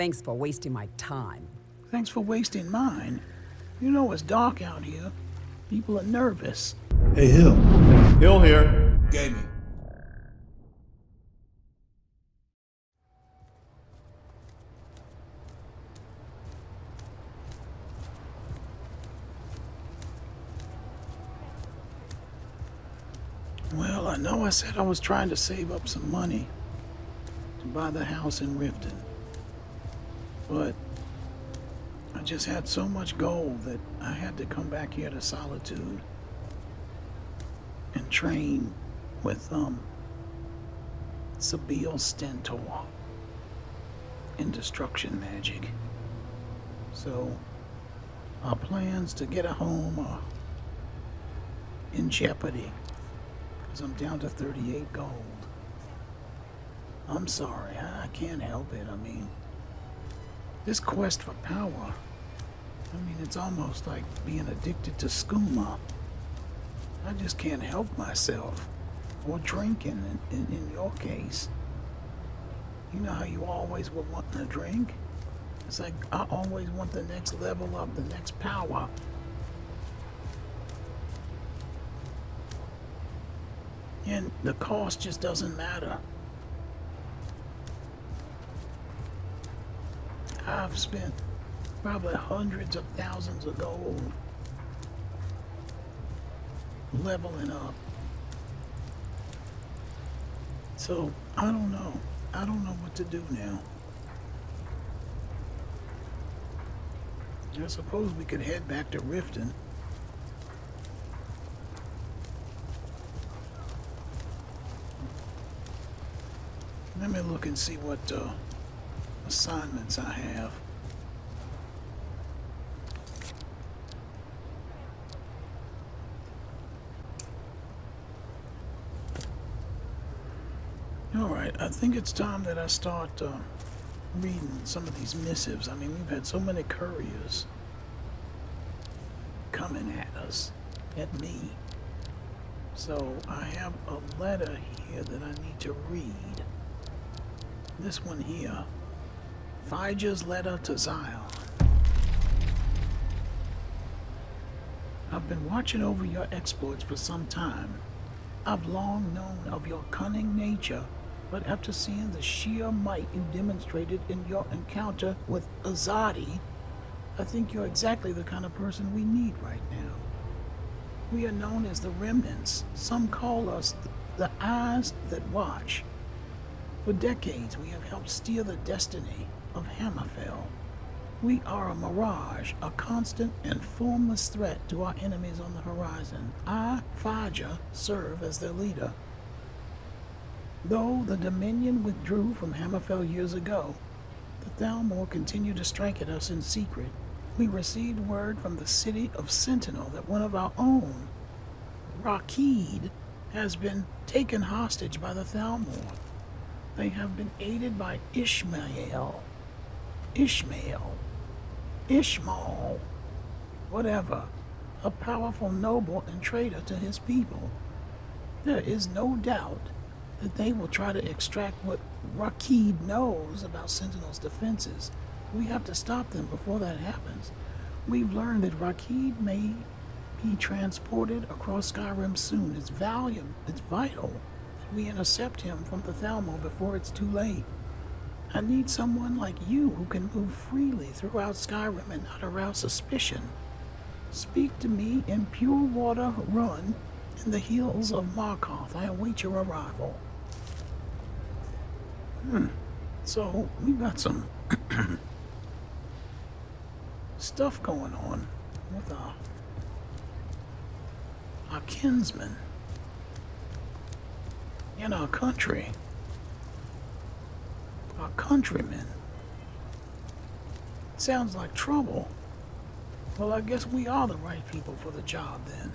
Thanks for wasting my time. Thanks for wasting mine. You know it's dark out here. People are nervous. Hey, Hill. Hill here. Gaming. Well, I know I said I was trying to save up some money to buy the house in Riften. But I just had so much gold that I had to come back here to Solitude and train with um Sybille Stentor in destruction magic. So our plans to get a home are in jeopardy because I'm down to 38 gold. I'm sorry, I can't help it. I mean, this quest for power, I mean, it's almost like being addicted to skooma. I just can't help myself. Or drinking, in, in, in your case. You know how you always were wanting a drink? It's like I always want the next level up, the next power. And the cost just doesn't matter. I've spent probably hundreds of thousands of gold leveling up. So, I don't know. I don't know what to do now. I suppose we could head back to Riften. Let me look and see what uh, assignments I have. Alright, I think it's time that I start uh, reading some of these missives. I mean, we've had so many couriers coming at us, at me. So I have a letter here that I need to read. This one here. Phaedra's letter to Zyon. I've been watching over your exploits for some time. I've long known of your cunning nature, but after seeing the sheer might you demonstrated in your encounter with Azadi, I think you're exactly the kind of person we need right now. We are known as the Remnants. Some call us the Eyes That Watch. For decades, we have helped steer the destiny of Hammerfell. We are a mirage, a constant and formless threat to our enemies on the horizon. I, Phaedra, serve as their leader. Though the Dominion withdrew from Hammerfell years ago, the Thalmor continue to strike at us in secret. We received word from the city of Sentinel that one of our own, Rakid, has been taken hostage by the Thalmor. They have been aided by Ishmael. Ishmael. Ishmael. Whatever. A powerful noble and traitor to his people. There is no doubt that they will try to extract what Rakid knows about Sentinel's defenses. We have to stop them before that happens. We've learned that Rakid may be transported across Skyrim soon. It's valiant, it's vital we intercept him from the Thalmor before it's too late. I need someone like you who can move freely throughout Skyrim and not arouse suspicion. Speak to me in Pure Water Run in the hills of Markarth. I await your arrival. Hmm. So, we've got some stuff going on with our, our kinsmen in our country, our countrymen. Sounds like trouble. Well, I guess we are the right people for the job then.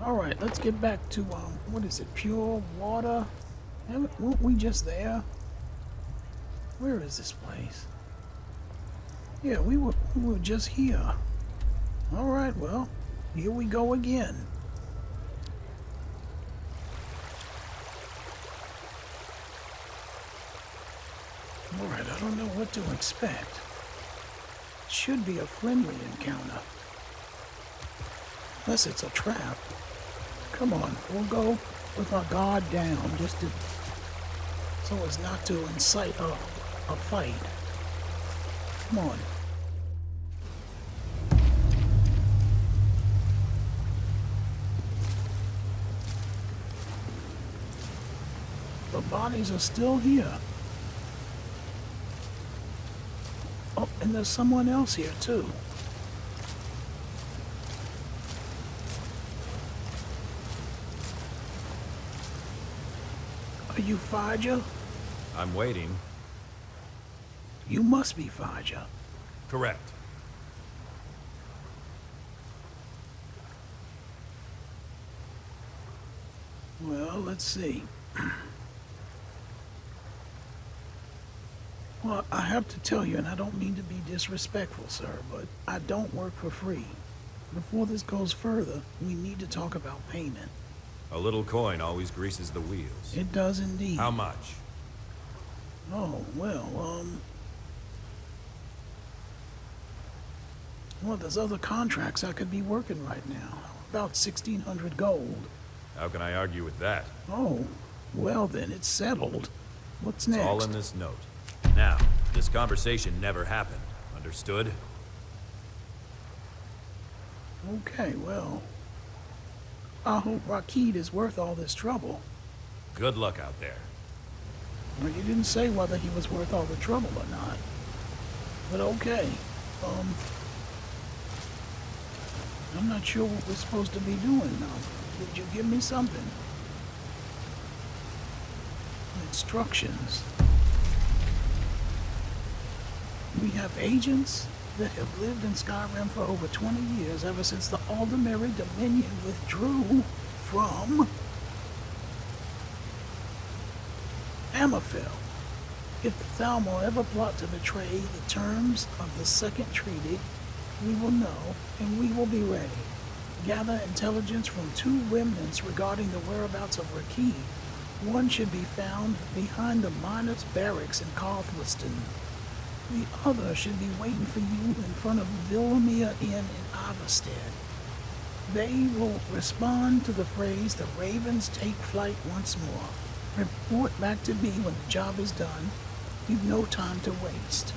Alright, let's get back to, um, what is it, pure water? Haven't, weren't we just there? Where is this place? Yeah, we were, we were just here. Alright, well, here we go again. Don't know what to expect. Should be a friendly encounter. Unless it's a trap. Come on, we'll go with our guard down just to so as not to incite a, a fight. Come on. The bodies are still here. Oh, and there's someone else here too. Are you Faja? I'm waiting. You must be Faja. Correct. Well, let's see. Well, I have to tell you, and I don't mean to be disrespectful, sir, but I don't work for free. Before this goes further, we need to talk about payment. A little coin always greases the wheels. It does indeed. How much? Oh, well, um... Well, there's other contracts I could be working right now. About 1600 gold. How can I argue with that? Oh, well then, it's settled. What's next? It's all in this note. Now, this conversation never happened. Understood? Okay, well... I hope Rakid is worth all this trouble. Good luck out there. Well, you didn't say whether he was worth all the trouble or not. But okay. Um... I'm not sure what we're supposed to be doing now. Did you give me something? Instructions. We have agents that have lived in Skyrim for over 20 years, ever since the Aldmeri Dominion withdrew from Hammerfell. If the Thalmor ever plot to betray the terms of the Second Treaty, we will know, and we will be ready. Gather intelligence from two remnants regarding the whereabouts of Rakid. One should be found behind the miners' barracks in Karthwiston. The other should be waiting for you in front of Vilemyr Inn in Ivarstead. They will respond to the phrase, the ravens take flight once more. Report back to me when the job is done. You've no time to waste.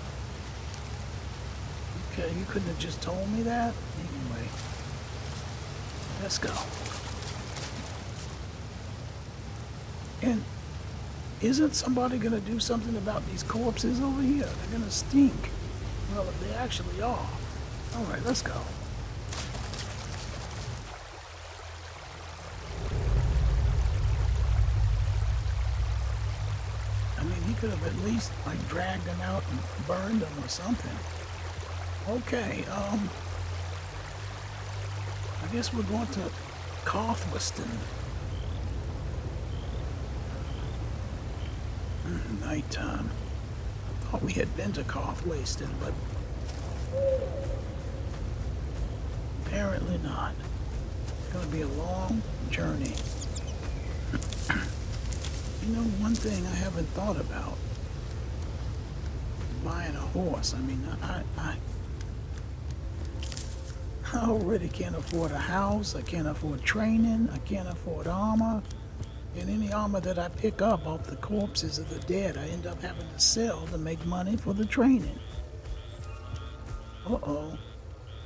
Okay, you couldn't have just told me that? Anyway, let's go. And isn't somebody going to do something about these corpses over here? They're going to stink. Well, they actually are. All right, let's go. I mean, he could have at least, like, dragged them out and burned them or something. Okay, um... I guess we're going to Karthwiston. Nighttime. I thought we had been to Karthwiston, but... Apparently not. It's gonna be a long journey. you know, one thing I haven't thought about. Buying a horse. I mean, I, I, I already can't afford a house. I can't afford training. I can't afford armor. And any armor that I pick up off the corpses of the dead, I end up having to sell to make money for the training. Uh-oh.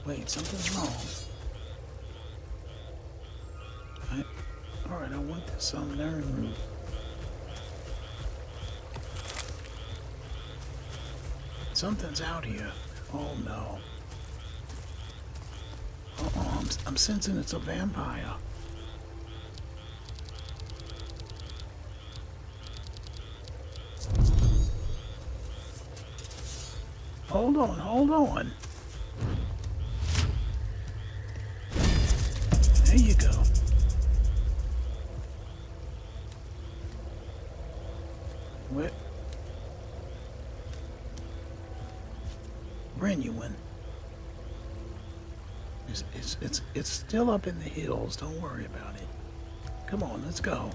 Wait, something's wrong. All right, I want this learn root. Something's out here. Oh no. Uh-oh, I'm, I'm sensing it's a vampire. Hold on, hold on. There you go. What? Brenuin. It's, it's, it's, it's still up in the hills. Don't worry about it. Come on, let's go.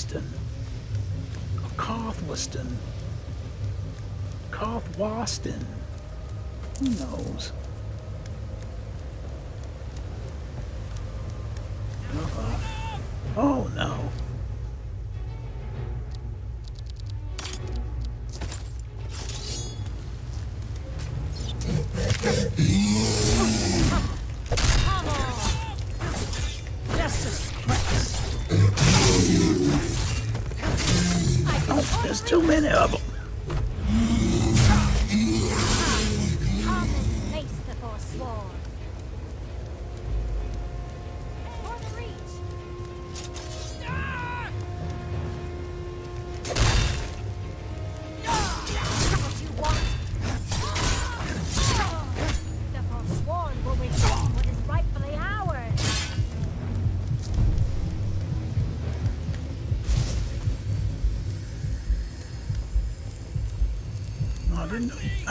Karthwasten. Or Karthwasten. Karthwasten. Who knows?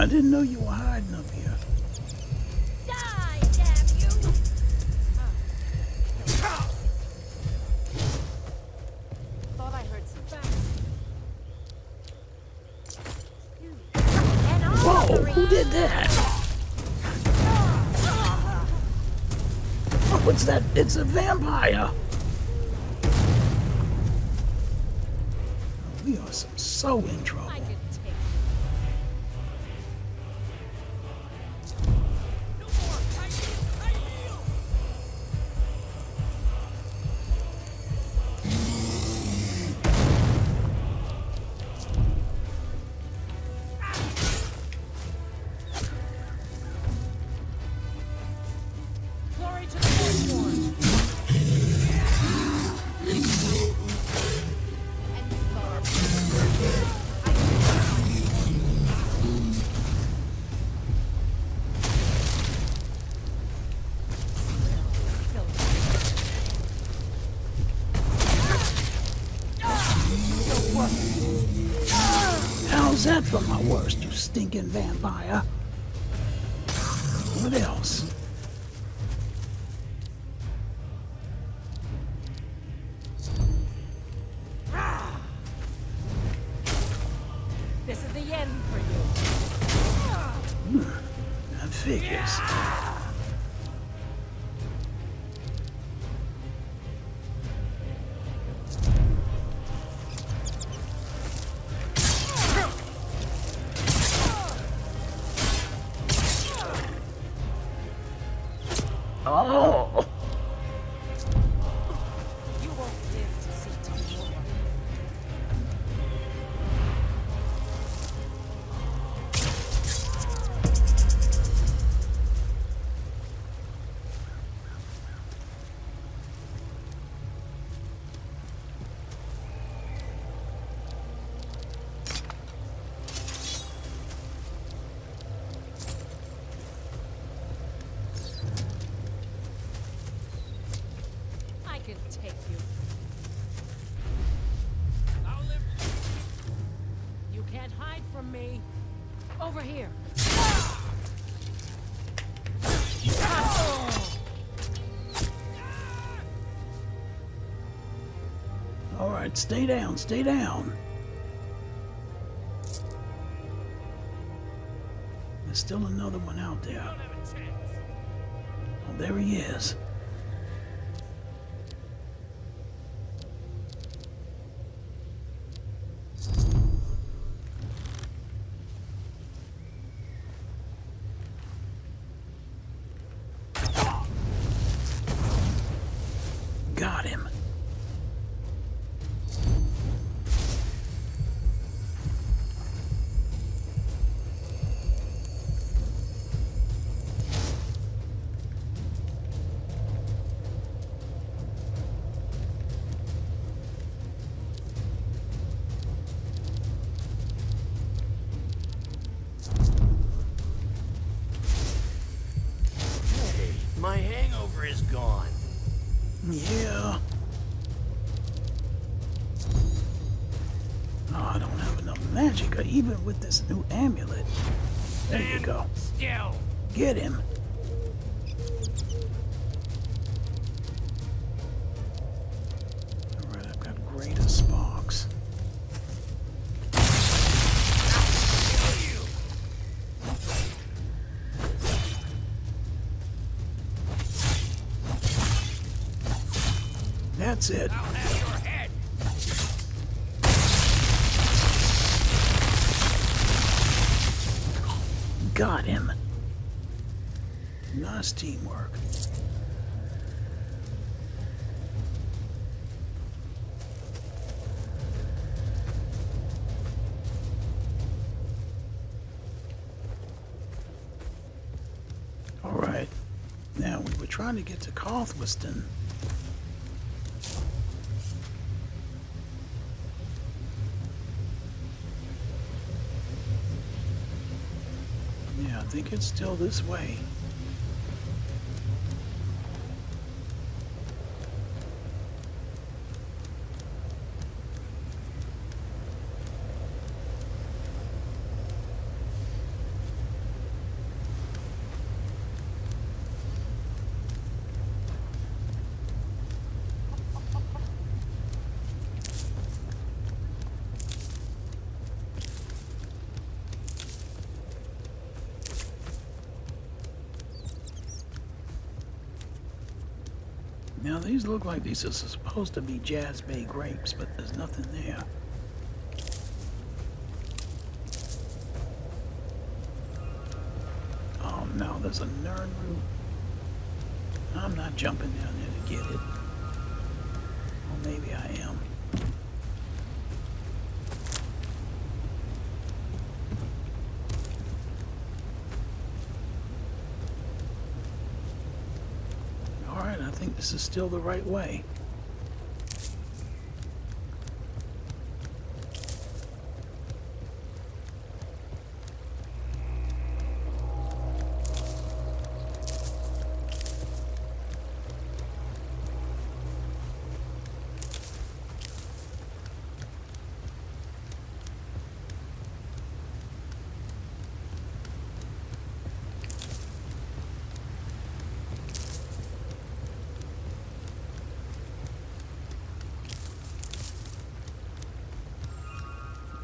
Didn't know you were hiding up here. Die, damn you! Thought I heard some. Whoa! Who did that? Oh, what's that? It's a vampire. How's that for my worst, you stinking vampire? What else? Stay down, stay down. There's still another one out there. Oh, there he is. With this new amulet. There you go. Still. Get him. Alright, I've got greater sparks. That's it. Got him. Nice teamwork. All right. Now, we were trying to get to Carthweston. Think it's still this way. Now, these look like these are supposed to be Jazbay grapes, but there's nothing there. Oh no, there's a Nern root. I'm not jumping down there to get it. Or maybe I am. Alright, I think this is still the right way.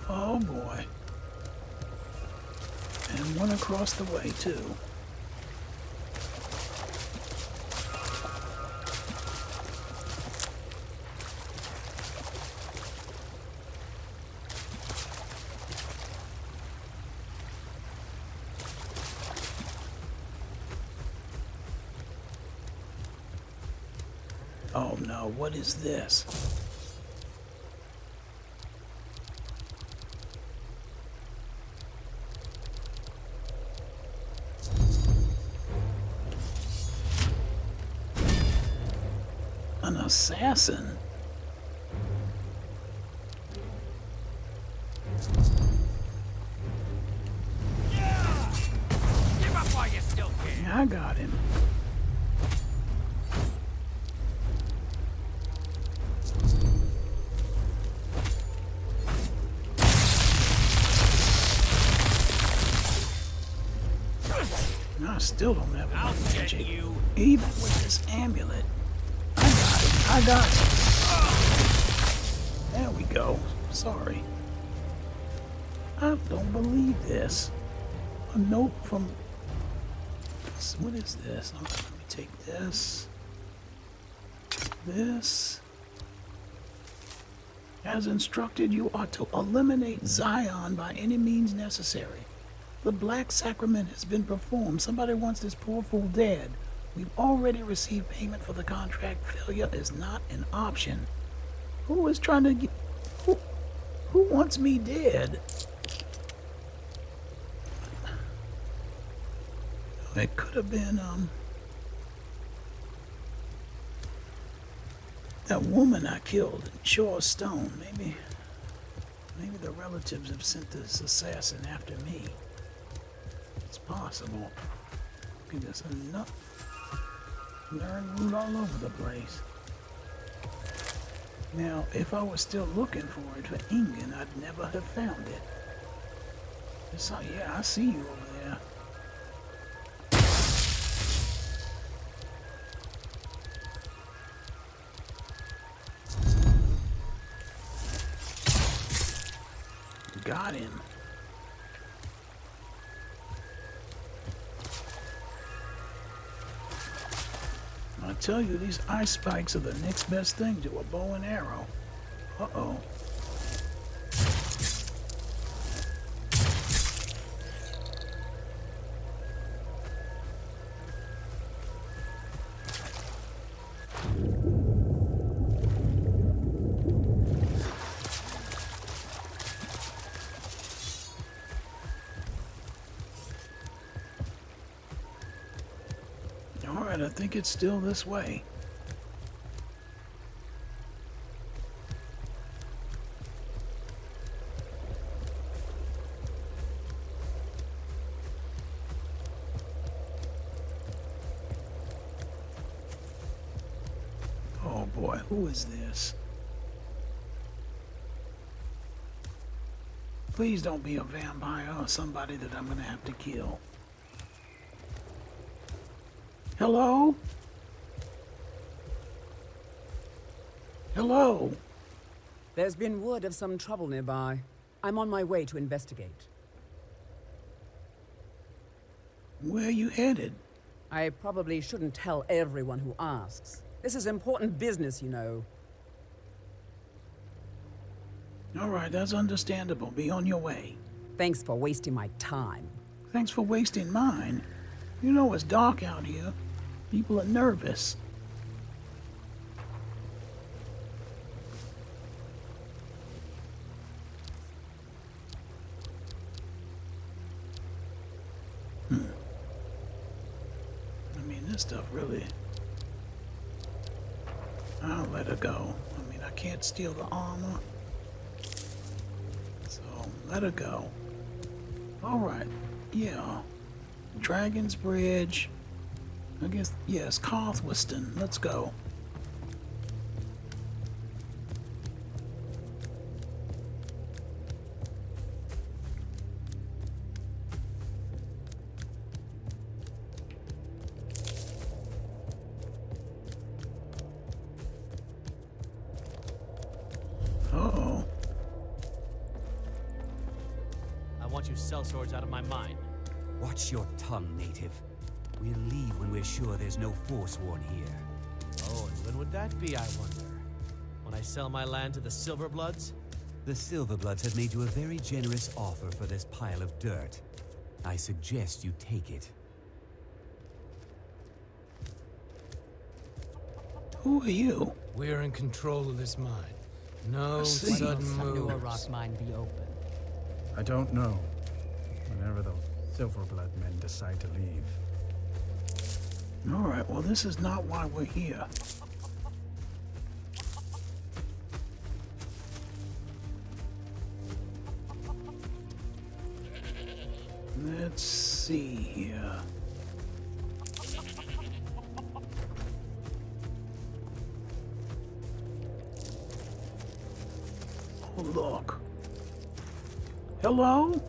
Oh boy. And one across the way, too. Oh no, what is this? Assassin? I got him. I still don't have enough magic. Even with this amulet. I got. There we go. Sorry. I don't believe this. A note from. What is this? Let me take this. This. As instructed, you are to eliminate Zyon by any means necessary. The Black Sacrament has been performed. Somebody wants this poor fool dead. We've already received payment for the contract. Failure is not an option. Who is trying to get. Who, who wants me dead? It could have been, um. That woman I killed Shor's Stone. Maybe. Maybe the relatives have sent this assassin after me. It's possible. At this enough. Learned all over the place. Now, if I was still looking for it for Ingun, I'd never have found it. So, yeah, I see you over there. Got him. Tell you, these ice spikes are the next best thing to a bow and arrow. Uh-oh. Think it's still this way. Oh boy, who is this? Please don't be a vampire or somebody that I'm gonna have to kill. Hello? Hello? There's been word of some trouble nearby. I'm on my way to investigate. Where are you headed? I probably shouldn't tell everyone who asks. This is important business, you know. All right, that's understandable. Be on your way. Thanks for wasting my time. Thanks for wasting mine. You know it's dark out here. People are nervous. Hmm. I mean, this stuff really. I'll let her go. I mean, I can't steal the armor. So, let her go. Alright, yeah. Dragon's Bridge. I guess, yes, Carthwiston. Let's go. Sure there's no force Forsworn here. Oh, and when would that be, I wonder? When I sell my land to the Silverbloods? The Silverbloods have made you a very generous offer for this pile of dirt. I suggest you take it. Who are you? We're in control of this mine. No sudden Sanua moves. Rock mine be open. I don't know. Whenever the Silverblood men decide to leave. Alright, well, this is not why we're here. Let's see here. Oh, look. Hello?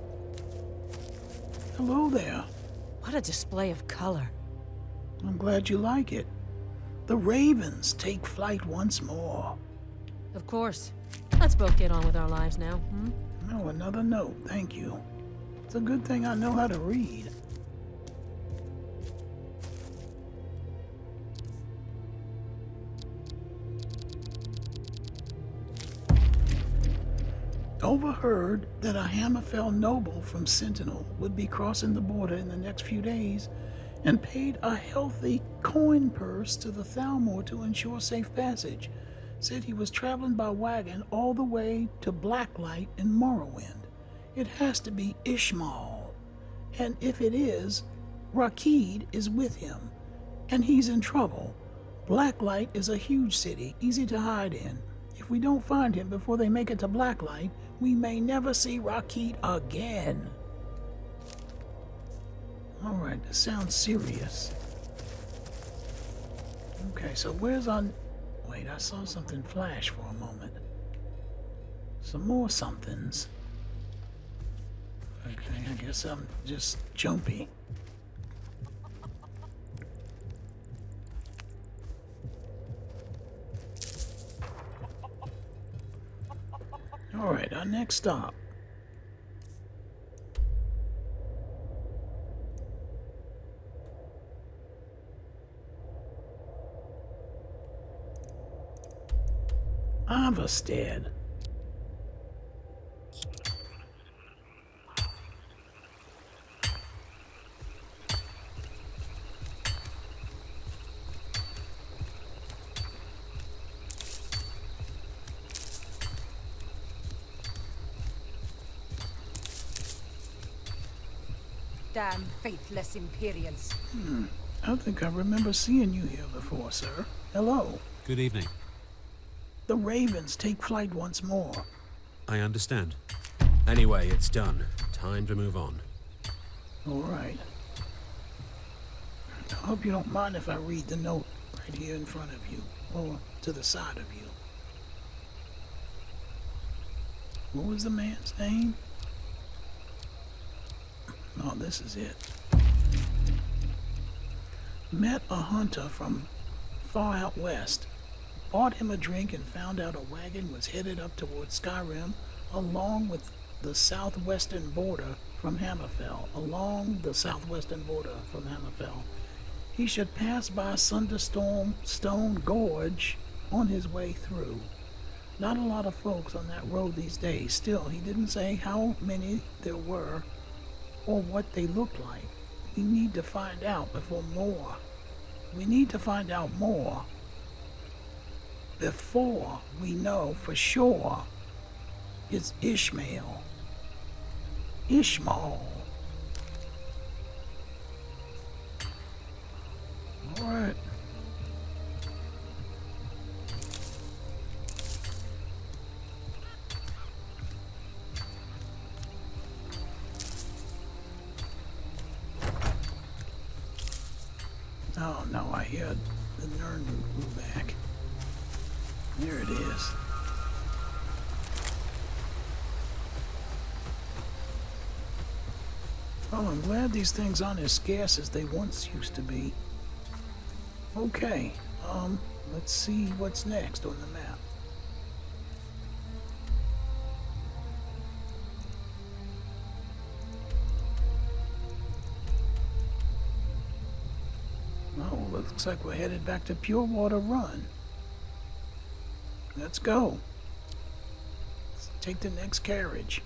Hello there. What a display of color. I'm glad you like it. The ravens take flight once more. Of course. Let's both get on with our lives now, hmm? Oh, another note. Thank you. It's a good thing I know how to read. Overheard that a Hammerfell noble from Sentinel would be crossing the border in the next few days and paid a healthy coin purse to the Thalmor to ensure safe passage. Said he was traveling by wagon all the way to Blacklight in Morrowind. It has to be Ishmael. And if it is, Rakid is with him. And he's in trouble. Blacklight is a huge city, easy to hide in. If we don't find him before they make it to Blacklight, we may never see Rakid again. Alright, sounds serious. Okay, so where's our... Wait, I saw something flash for a moment. Some more somethings. Okay, I guess I'm just jumpy. Alright, our next stop. Ivarstead. Damn faithless Imperials. Hmm. I think I remember seeing you here before, sir. Hello. Good evening. The Ravens take flight once more. I understand. Anyway, it's done. Time to move on. All right. I hope you don't mind if I read the note right here in front of you, or to the side of you. What was the man's name? Oh, this is it. Met a hunter from far out west. Bought him a drink and found out a wagon was headed up towards Skyrim along with the southwestern border from Hammerfell. Along the southwestern border from Hammerfell. He should pass by Sunderstorm Stone Gorge on his way through. Not a lot of folks on that road these days. Still, he didn't say how many there were or what they looked like. We need to find out before more. We need to find out more before we know for sure it's Ishmael. Ishmael. All right. Oh no, I hear There it is. Oh, I'm glad these things aren't as scarce as they once used to be. Okay, um, let's see what's next on the map. Oh, looks like we're headed back to Purewater Run. Let's go. Let's take the next carriage.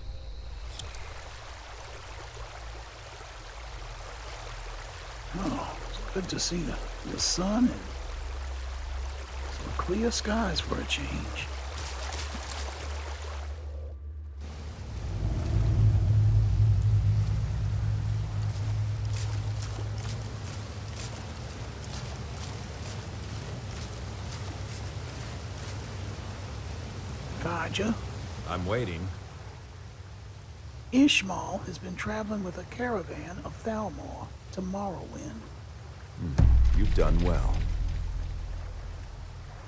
Oh, it's good to see the, the sun and some clear skies for a change. Waiting. Ishmael has been traveling with a caravan of Thalmor to Morrowind. Hmm, you've done well.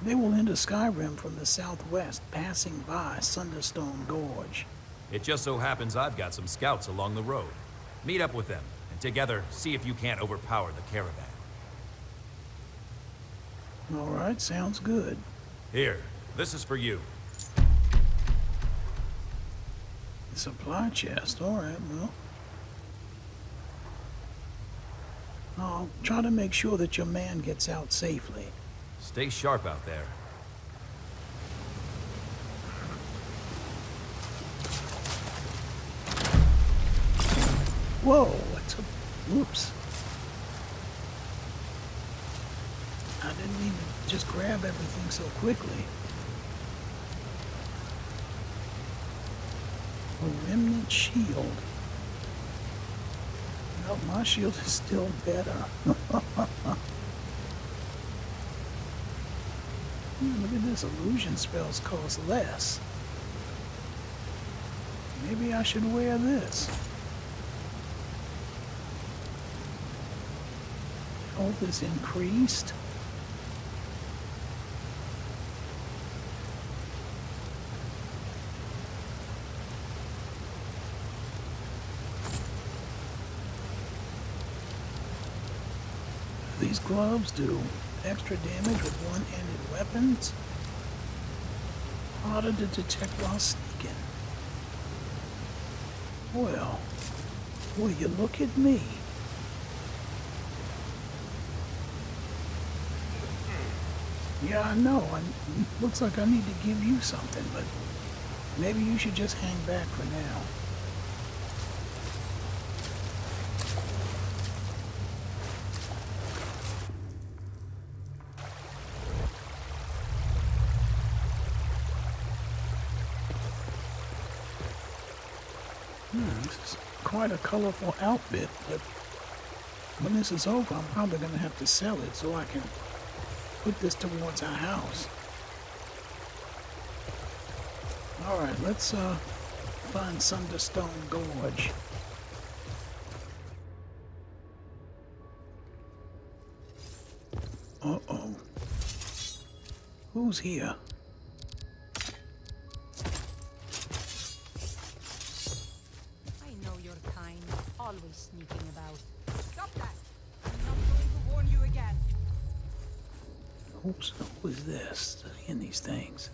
They will enter Skyrim from the southwest, passing by Sunderstone Gorge. It just so happens I've got some scouts along the road. Meet up with them, and together see if you can't overpower the caravan. All right, sounds good. Here, this is for you. Supply chest, all right, well. I'll try to make sure that your man gets out safely. Stay sharp out there. Whoa, what's up? Whoops. I didn't mean to just grab everything so quickly. A remnant shield. Well, my shield is still better. Look at this. Illusion spells cost less. Maybe I should wear this. Health is increased. These gloves do extra damage with one-handed weapons. Harder to detect while sneaking. Well, will you look at me? Yeah, I know. I, looks like I need to give you something, but maybe you should just hang back for now. Hmm, this is quite a colorful outfit, but when this is over, I'm probably going to have to sell it so I can put this towards our house. Alright, let's uh, find Sunderstone Gorge. Uh-oh. Who's here? Things?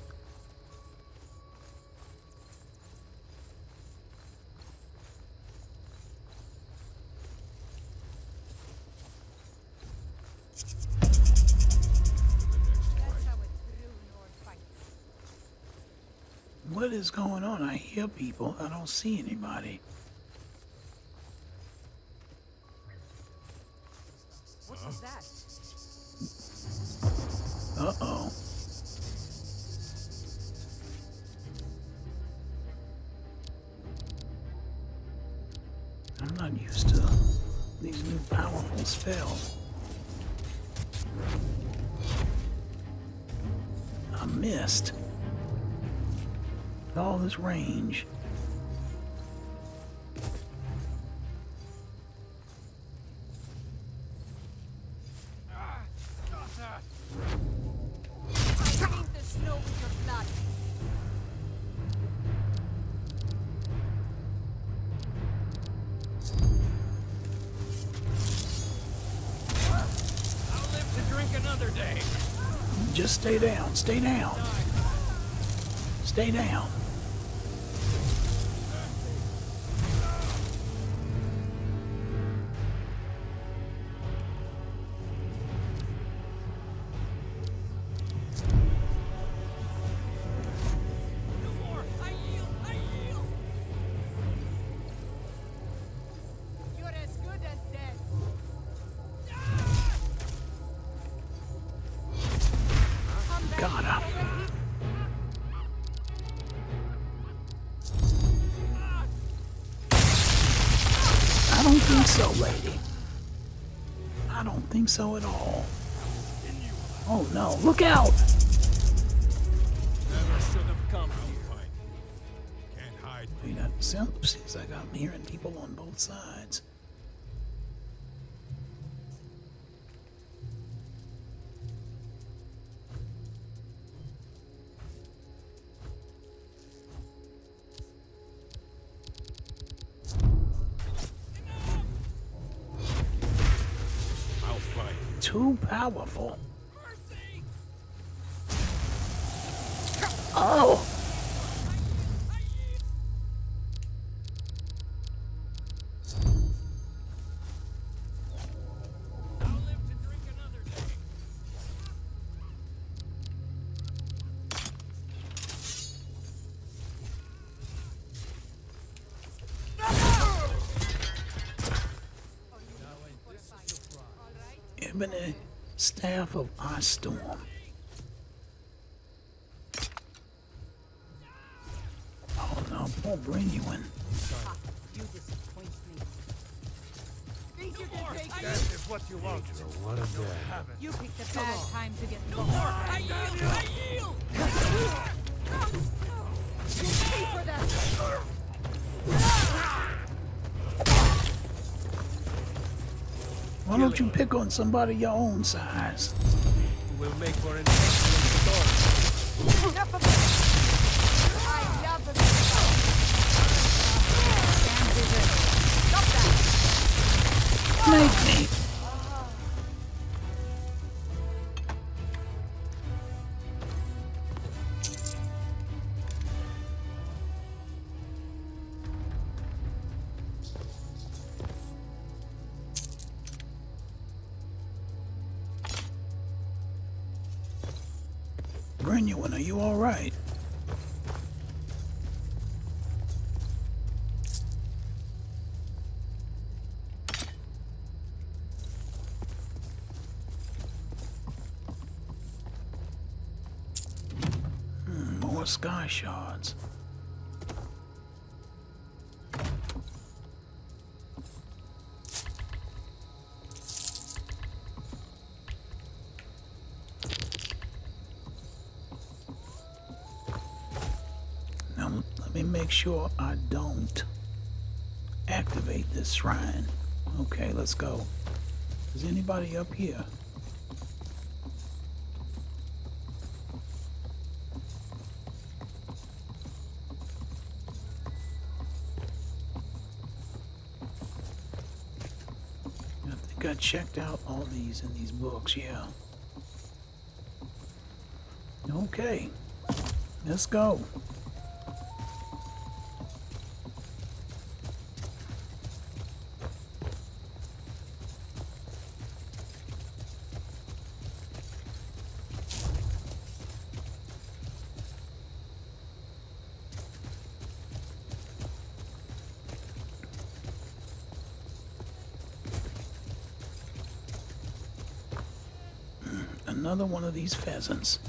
What is going on? I hear people. I don't see anybody. Day. Just stay down. Stay down. Stay down. So at all. Oh no, look out! Never should have come here. Can't hide. Wait, that sounds seems like I'm hearing people on both sides. Powerful. Staff of Ice Storm. Oh no, poor Brynewin. You disappoint me. Think you can take That it? is what you want. What a day. You picked a bad time to get don't you pick on somebody your own size? Will make for an excellent story. Enough of this! I love the Stop that! Make sky shards. Now, let me make sure I don't activate this shrine. Okay, let's go. Is anybody up here? Checked out all these in these books, yeah. Okay, let's go. Another one of these pheasants.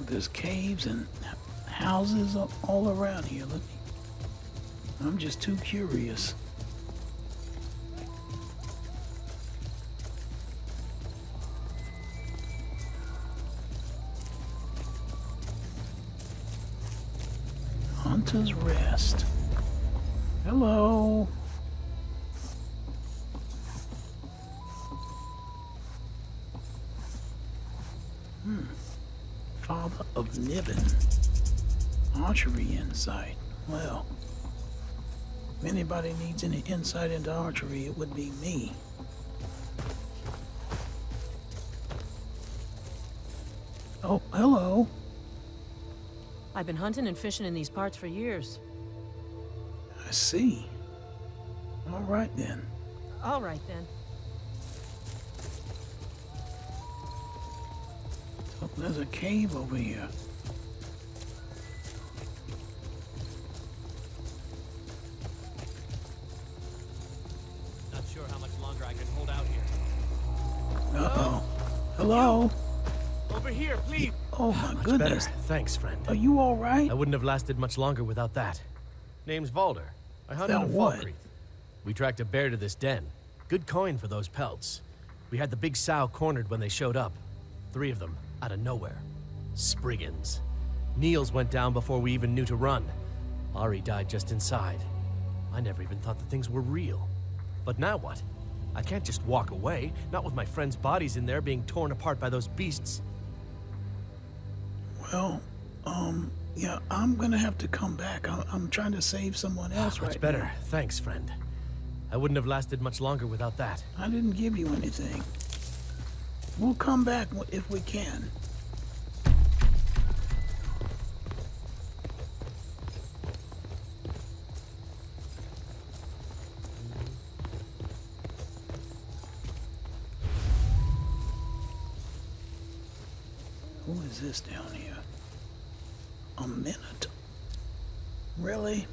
There's caves and houses all around here. I'm just too curious. Hunter's Rest. Hello. Hmm. Father of Niben. Archery insight. Well, if anybody needs any insight into archery, it would be me. Oh, hello. I've been hunting and fishing in these parts for years. I see. All right then. All right then. There's a cave over here. Goodness. better. Thanks, friend. Are you all right? I wouldn't have lasted much longer without that. Name's Valdr. I hunted That what? Falkreath. We tracked a bear to this den. Good coin for those pelts. We had the big sow cornered when they showed up. Three of them, out of nowhere. Spriggans. Niels went down before we even knew to run. Ari died just inside. I never even thought the things were real. But now what? I can't just walk away, not with my friends' bodies in there being torn apart by those beasts. Well, um, yeah, I'm gonna have to come back. I'm, I'm trying to save someone else Much right better. now. Thanks, friend. I wouldn't have lasted much longer without that. I didn't give you anything. We'll come back if we can. Who is this down here? Minute. Really?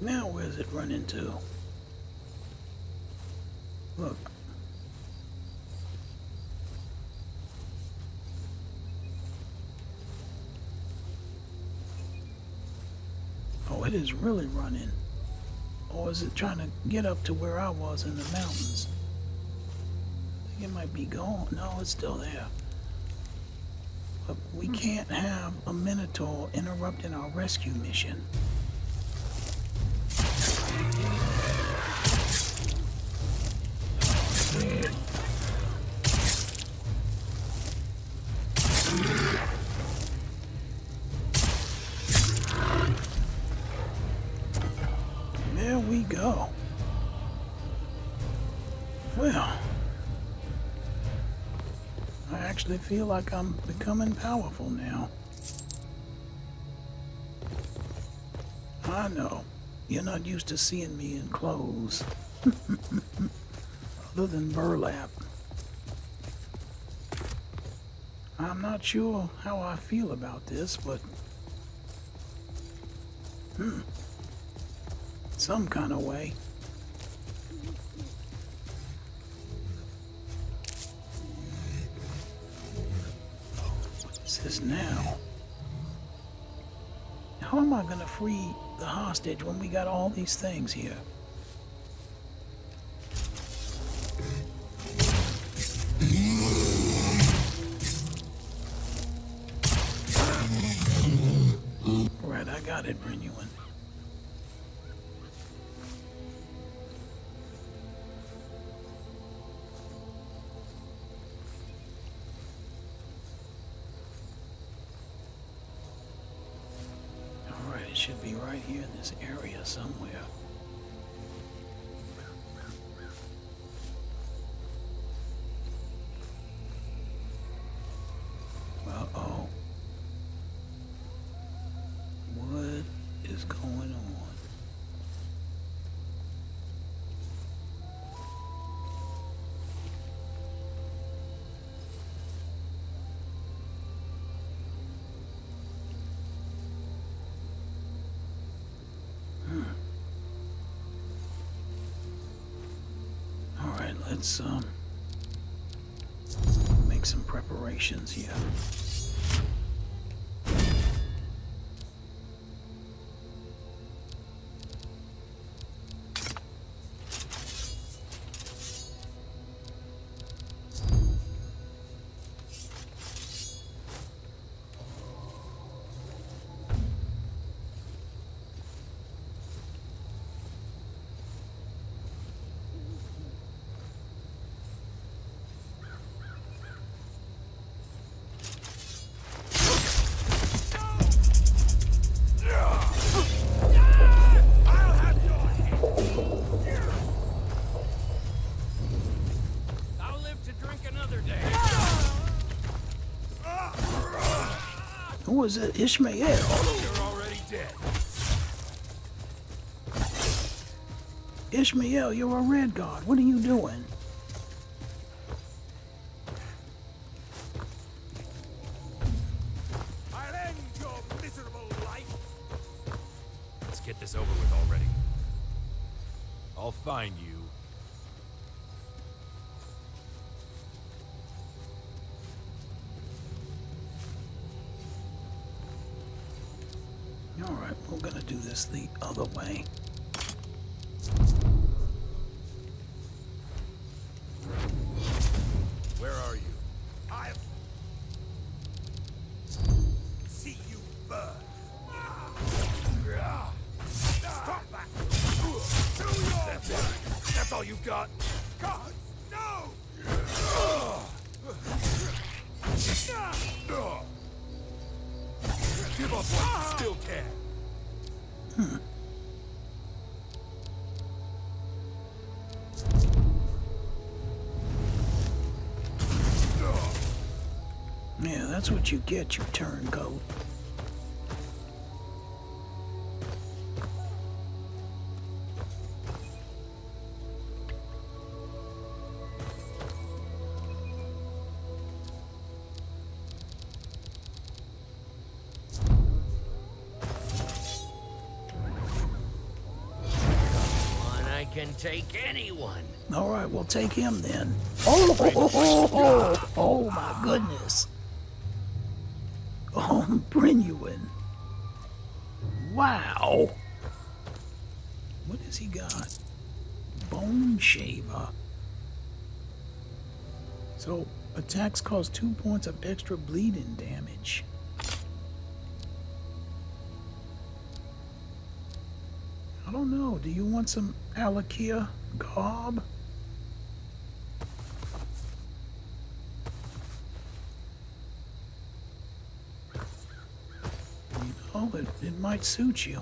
Now where's it run into? Is really running. Or is it trying to get up to where I was in the mountains? I think it might be gone. No, it's still there. But we hmm. can't have a Minotaur interrupting our rescue mission. Actually feel like I'm becoming powerful now. I know. You're not used to seeing me in clothes. Other than burlap. I'm not sure how I feel about this, but... Hmm. Some kind of way. This now? How am I gonna free the hostage when we got all these things here? This area somewhere. Let's um make some preparations here. Was it? Ishmael. You're already dead. Ishmael, you're a red god. What are you doing? Let's get this over with already. I'll find you. Other way. That's what you get, you turncoat. One I can take anyone. All right, we'll take him then. Oh, oh, oh, oh, oh my goodness. Oh, Brenuin. Wow. What has he got? Bone Shaver. So, attacks cause two points of extra bleeding damage. I don't know. Do you want some Alakia Gob? You know, might suit you.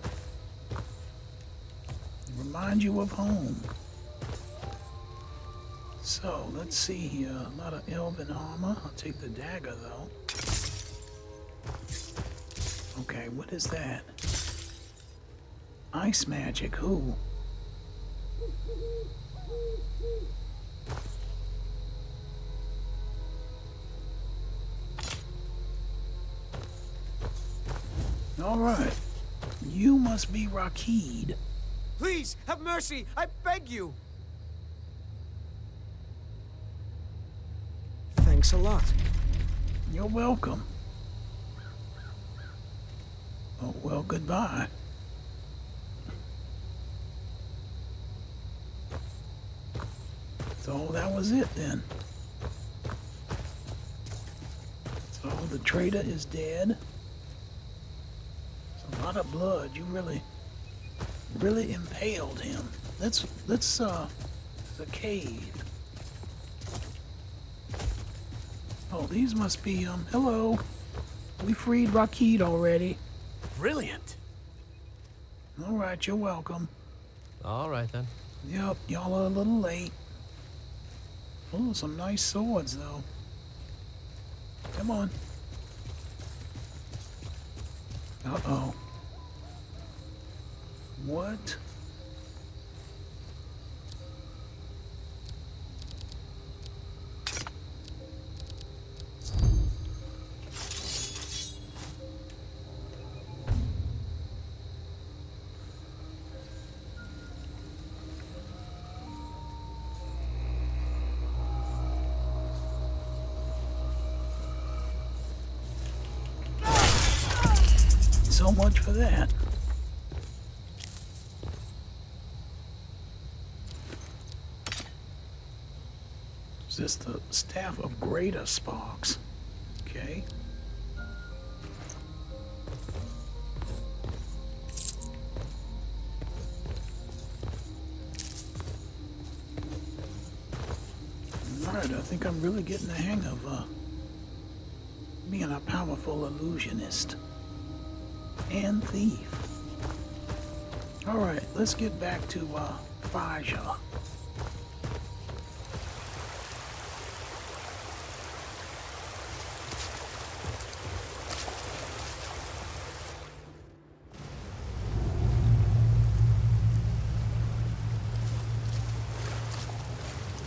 Remind you of home. So, let's see here. A lot of elven armor. I'll take the dagger, though. Okay, what is that? Ice magic, who? All right. You must be Rakid. Please, have mercy! I beg you! Thanks a lot. You're welcome. Oh, well, goodbye. So that was it then. So the traitor is dead. It's a lot of blood. You really, really impaled him. Let's, let's, uh, the cave. Oh, these must be, um, hello. We freed Rakid already. Brilliant. All right, you're welcome. All right, then. Yep, y'all are a little late. Oh, some nice swords, though. Come on. Uh-oh. What? So much for that. Is the staff of greater sparks? Okay. Alright, I think I'm really getting the hang of uh, being a powerful illusionist and thief. Alright, let's get back to uh, Faja.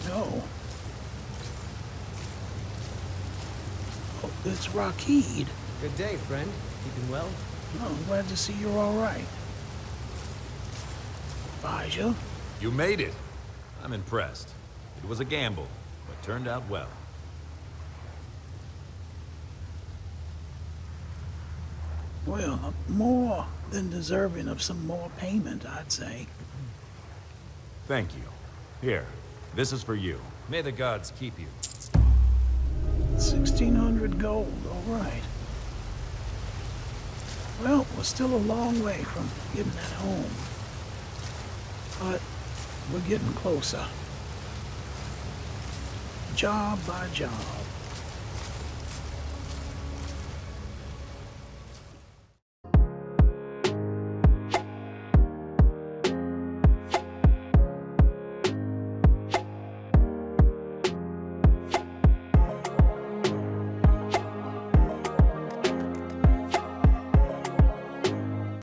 No. Oh, it's Rakid. Good day, friend. Keeping well? Oh, I'm glad to see you're all right. Faja? You made it. I'm impressed. It was a gamble, but turned out well. Well, uh, more than deserving of some more payment, I'd say. Thank you. Here, this is for you. May the gods keep you. 1600 gold, all right. Well, we're still a long way from getting that home. But we're getting closer. Job by job.